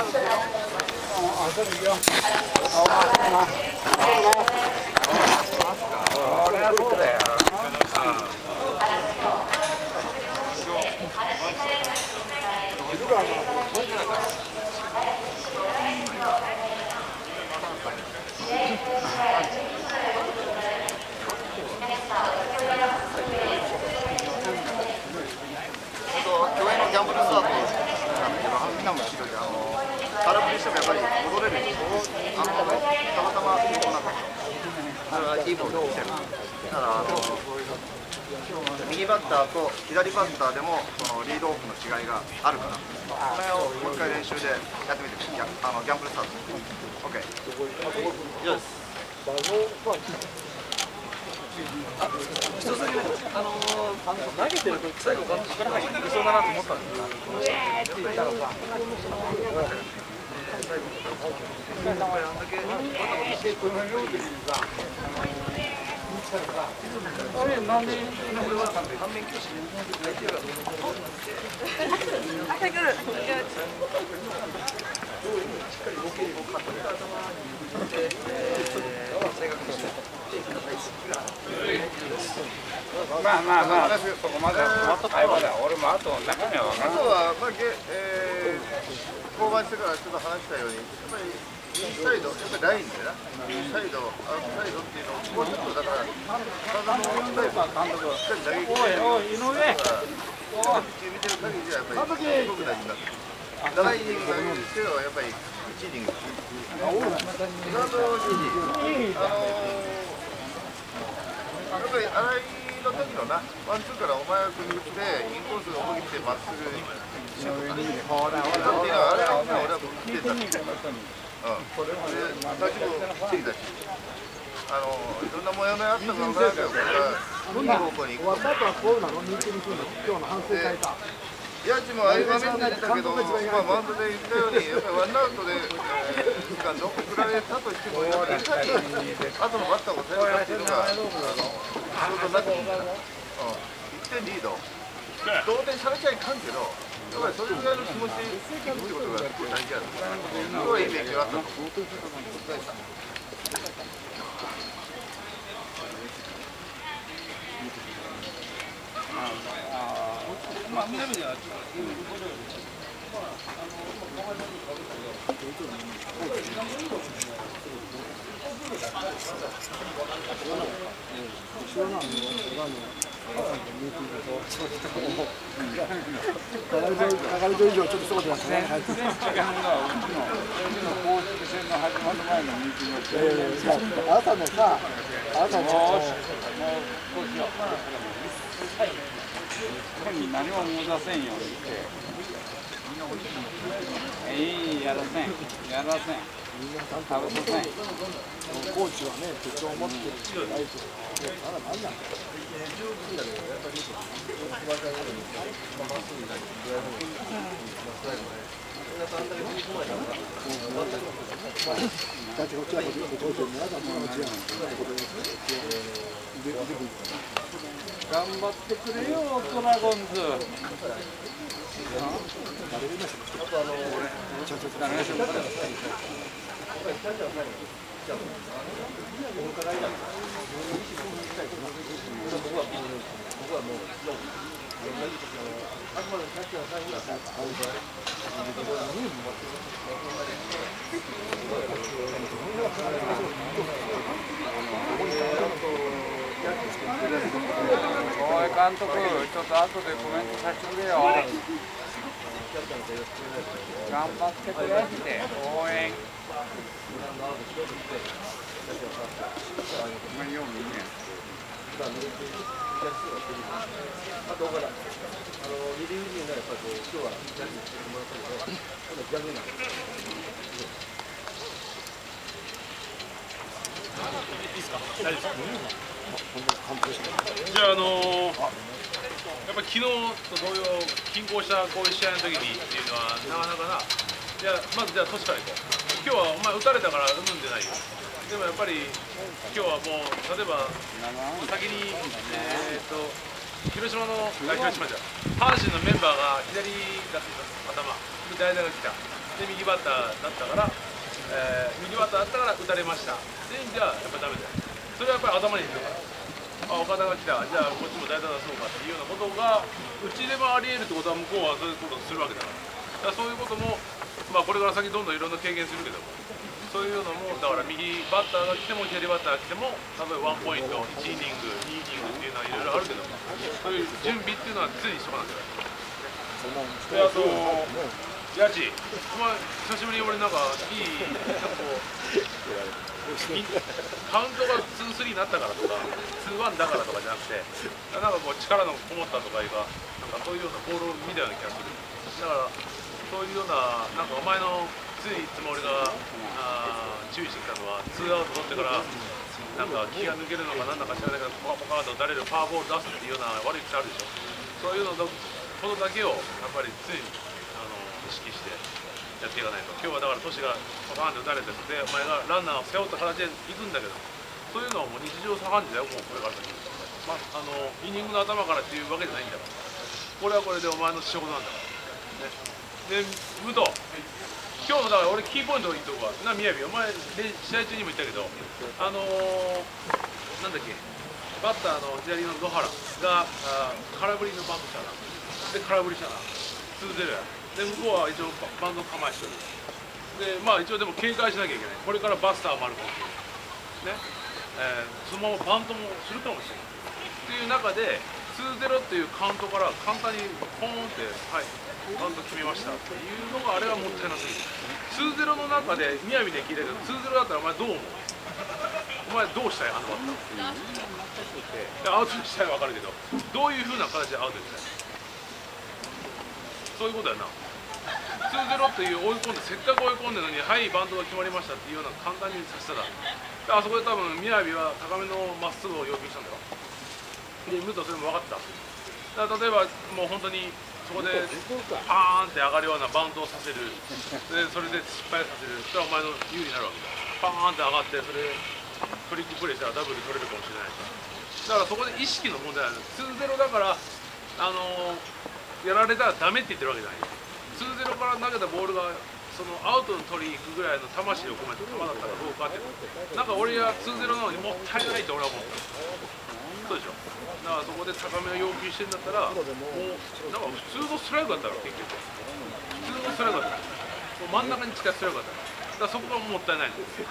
競泳のギャンブルスタートなんだけど、みんなも後ろで、あの空振りしてもやっぱり戻れるでしょ、あのたまたまこうなったそれはいいボールしてる。だからあの右バッターと左バッターでもそのリードオフの違いがあるから、それをもう一回練習でやってみてギャあのギャンブルスタート。OK。一つだけあのー、投げてる時最後から入ってそうだなと思ったんですよ。まあまあまあ、私そこまで会話だ。俺もあと中身は分からん。あとは、まあえー、降板してからちょっと話したように、やっぱりサイド、やっぱりラインでな、サイド、アウトサイドっていうのを、もうちょっとだから、体のタイプ、しっかり投げ切って、おい、井上。見てる限りではやっぱり、すごく大事だ。長いイニング投げるけど、やっぱり1イニング。グラウンド指示、あのー、やっぱり新井の時のな、ワンツーからお前が組み打ちで、インコースが思い切ってまっすぐシュート。っていうのは、あれは俺は見てたし、うん、で、私も来ていたし、あのいろん。な模様のあったか分からん。けど、これが、どん。な方向に行くか。終わった後はこういうのを見てみて今日の反省会か。家賃もああいう場面で出たけど、まあ、マウンドで言ったように、やっぱりワンアウトで、えー、が残られたとしても、やっぱりいかに後のバッターを抑えるかっていうのが、あの仕事なってくるから、うん、1点リード、同点されちゃいかん。けど、ぱりそれぐらいの気持ちでいくってことが大事だと、すごいいい勉強あったと思う。まあ、南では。流れ上以上ちょっとそうですね。全然違うの朝のさ、朝の、何も思い出せんようにして。いい、やらせん。やらせん。食べさせん。コーチはね、手帳を持ってないと。あら、なんなんだってこっちはこっちこっちは皆さんも違う頑張ってくれよ、ドラゴンズ。おい、おい監督、ちょっと後でコメントさせてくれよ。頑張ってくれって、応援。まあ、よう見んねんじゃあ、あのーやっぱり昨日と同様、均衡したこういう試合の時にっていうのは、なかなかな、いやまずじゃあ、年からいこう、今日はお前、打たれたから産むんでないよ、でもやっぱり、今日はもう、例えば、先に、えー、と広島の、広島じゃ阪神のメンバーが左だって言った頭、で代打が来た、で右バッターだったから、えー右バッターだったから打たれました。っていうんじゃやっぱダメだよ。それはやっぱり頭に入れるか。らあ岡田が来た。じゃあこっちも代打出そうかっていうようなことがうちでもあり得るってことは向こうはそういうことをするわけだから。だからそういうことも、まあ、これから先どんどんいろんな経験するけども。そういうのもだから右バッターが来ても左バッターが来ても例えばワンポイント1イニング2イニングっていうのはいろいろあるけども。そういう準備っていうのは常にしとかなきゃ。いけないであと家賃お前久しぶりに俺なんかいいなんかこういカウントが2-3になったからとか2-1だからとかじゃなくてなんかこう力のこもったとかいうかなんかそういうようなボールを見たような気がする。だからそういうようななんかお前のついいつも俺があ注意してきたのは2アウト取ってからなんか気が抜けるのかなんだか知らないけどポカポカと打たれるパワーボール出すっていうような悪い癖あるでしょ。そういうのことだけをやっぱり常にあの意識してやっていかないと。今日はだからトシがパカーンと打たれててお前がランナーを背負った形で行くんだけど。そういうのはもう日常茶飯事だよもうこれから先、まあ、あのイニングの頭からっていうわけじゃないんだから。これはこれでお前の仕事なんだから、ね、で武藤今日のだから俺キーポイントいいとこはな宮城。お前試合中にも言ったけどあのー、なんだっけ。バッターの左の野原があ空振りのバントしたなで空振りしたな。2-0や。で向こうは一応バント構えしてる。でまあ一応でも警戒しなきゃいけない。これからバスターもあるかもしれないね、えーそのままバントもするかもしれない。っていう中で2-0っていうカウントから簡単にポーンってはいバント決めました。っていうのがあれはもったいなすぎる。2-0の中で宮城で聞いたけど2-0だったらお前どう思う？お前どうしたい？あのバッター。アウトにしたいは分かるけどどういうふうな形でアウトにしたい？そういうことやな。2-0っていう追い込んでせっかく追い込んでるのにはいバントが決まりましたっていうような簡単にさせたら。であそこで多分宮城は高めのまっすぐを要求したんだよでムートはそれも分かってた。だから例えばもう本当にそこでパーンって上がるようなバウンドをさせる。でそれで失敗させる。そしたらお前の有利になるわけだ。パーンって上がってそれトリックプレーしたらダブル取れるかもしれないだからそこで意識の問題なんです。2-0だからあのやられたらダメって言ってるわけじゃない2-0から投げたボールがそのアウトに取りに行くぐらいの魂を込めた球だったかどうかってなんか俺は2-0なのにもったいないと俺は思ったからそこで高めを要求してんだったらもうなんか普通のストライクだったら結局普通のストライクだったもう真ん中に近いストライクだっただからそこがもったいないんです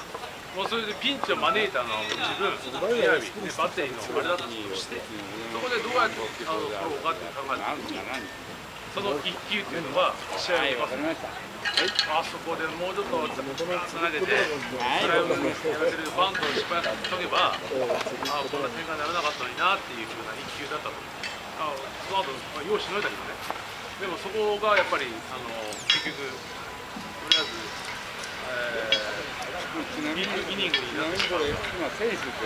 もうそれでピンチを招いたのはもう自分選び、ね、バッテリーのあれだとしてそこでどうやってあの取ろうかって考えてるその1球っていうのは試合をます。あそこでもうちょっとつなげてストライクやらせるバントを失敗させとけばあこんな展開にならなかったのになっていうふうな1球だったと。あその後、まあ、ようしのいだけどね。でもそこがやっぱりあの結局とりあえず、えー、イニングになってしまう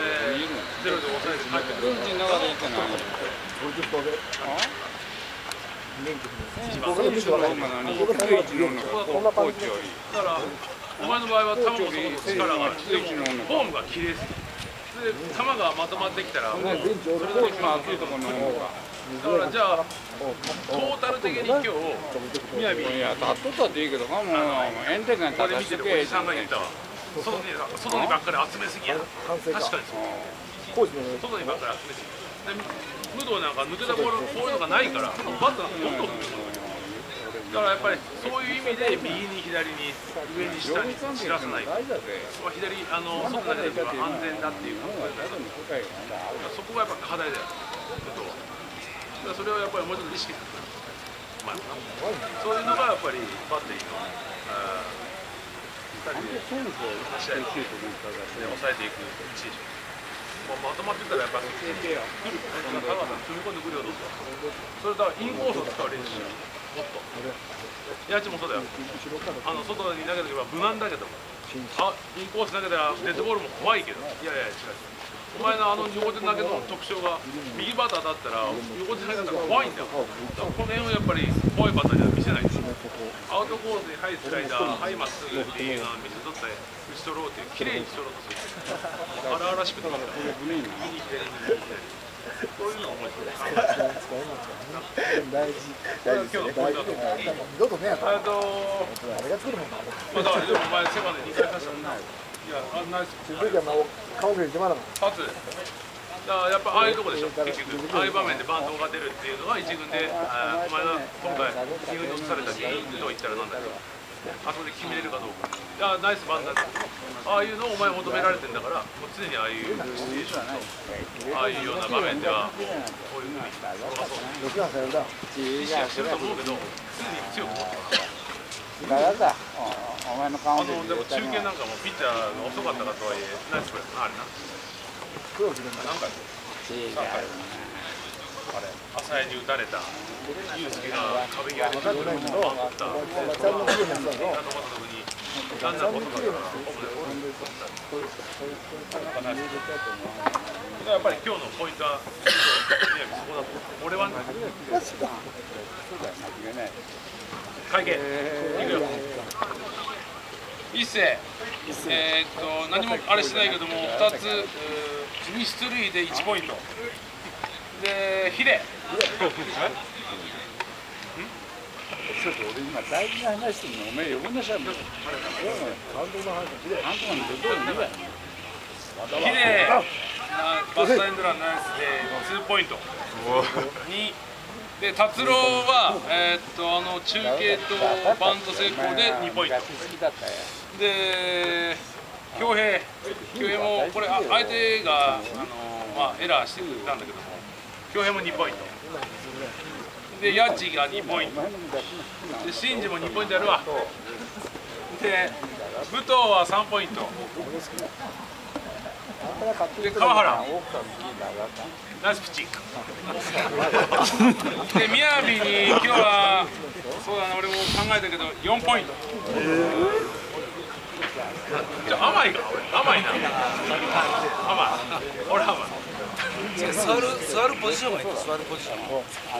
えーゼロで抑えて帰ってくる流れてない50頭で免許選手の方が何低い位置のこんな感じだからお前の場合は球もそこそ力があるでもフォームが綺麗すぎるで球がまとまってきたらそれだけまあ熱いところのだからじゃあトータル的に今日宮城いや立っとったっていいけどもう炎天下に立たせてけ見てるおじさんが言ったわ外に外にばっかり集めすぎや確か。にそう外にばっかり集めすぎ武藤なんか抜けたボールこういうのがないからバットなんかどんどん振ってくるだからやっぱりそういう意味で右に左に上に下に散らさない左あの外だけでは安全だっていう考え方そこがやっぱ課題だよ武藤はだからそれをやっぱりもうちょっと意識するまあそういうのがやっぱりバッテリーのあー二人で抑えていくチームまあ、まとまってたらやっぱり。来る香川さん。踏み込んでくるよどうぞそれだからインコースを使う練習もっと八千もそうだよ。あの外に投げとけば無難だけども。あインコース投げたらデッドボールも怖いけど。いやいや違う。お前のあの横手投げの特徴が右バッターだったら横手投げだったら怖いんだよ。だこの辺をやっぱり怖いバッターには見せない。とアウトコースにハイスライダーハイまっすぐっていうのは見せとって打ち取ろうっていう綺麗に打ち取ろうとする荒々しくていいんだよ右左右左そういうの面白い大事大事ですね。大事でも二度とね。やったらあと誰が作るもんなまあだからでもお前セガで2回出したもんないやあナイスその時はもう顔見てまだ初だからやっぱああいうとこでしょ結局ああいう場面でバントが出るっていうのが一軍であお前が今回二軍に落とされた理由と言ったらなんだけどあそこで決めれるかどうか。いやナイスバントだああいうのをお前求められてんだからもう常にああいうああいうような場面ではこういうふうに。転がそう意識はしてると思うけど。常に強く持ってるだからお前の顔あのでも中継なんかもピッチャーが遅かったかとはいえナイスプレーなあれな。黒木でも何回違う朝に打たれたユースケが壁際で分かってないけどバン打ったお前ちゃんと綺麗な人だぞあの時にランナー細かった。かやっぱり今日のポイントはそこだと俺はね会計いくよ。一世えーっと何もあれしてないけども2つミスルーで1ポイント。でヒデ。ちょっと俺今大事な話してるのお前呼んでしゃの話ひであんたもどうにかヒデ。バスタエンドランナイスで2ポイント。2で達郎は、えーっとあの中継とバント成功で2ポイント。で恭平。恭平もこれあ相手があの、まあ、エラーしてくれたんだけども恭平も2ポイント。でヤッチが2ポイント。でシンジも2ポイントやるわ。で武藤は3ポイント。で川原。ナイスピッチング で宮城に今日はそうだな俺も考えたけど4ポイント。じゃ甘いか俺。甘いな。甘い。俺甘い。座る座るポジションがいい。と座るポジション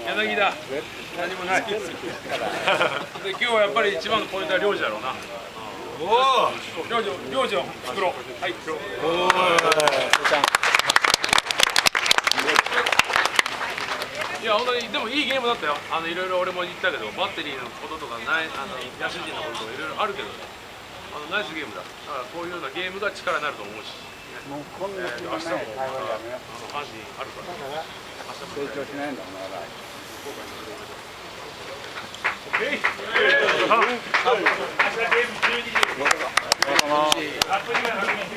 柳田。何もない。で今日はやっぱり一番のポイントは領事だろうな。おお領事領事を作ろうはい。いや本当にでもいいゲームだったよ。あのいろいろ俺も言ったけどバッテリーのこととかないあの野手陣のこととかいろいろあるけどね。あのナイスゲームだ。だからこういうようなゲームが力になると思うしもうこんな気がない会話やめようあの阪神あるから成長しないんだもんなら Okay. 明日ゲーム12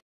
時